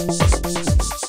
sus, sus, sus, sus.